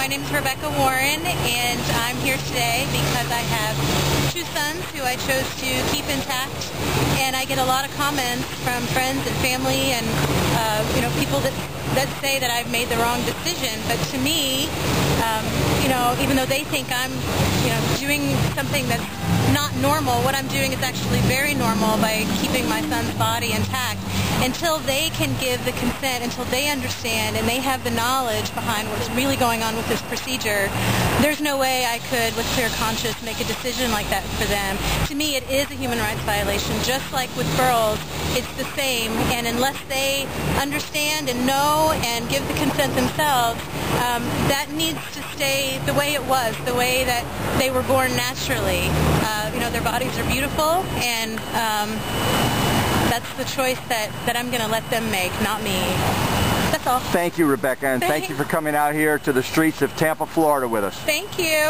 My name is Rebecca Warren, and I'm here today because I have two sons who I chose to keep intact, and I get a lot of comments from friends and family and uh, you know people that that say that I've made the wrong decision. But to me, um, you know, even though they think I'm you know doing something that's not normal, what I'm doing is actually very normal by keeping my son's body intact until they can give the consent, until they understand and they have the knowledge behind what's really going on with this procedure, there's no way I could, with clear conscience, make a decision like that for them. To me, it is a human rights violation. Just like with girls, it's the same. And unless they understand and know and give the consent themselves, um, that needs to stay the way it was, the way that they were born naturally. Uh, you know, their bodies are beautiful, and um, that's the choice that, that I'm going to let them make, not me. That's all. Thank you, Rebecca, and thank you for coming out here to the streets of Tampa, Florida with us. Thank you.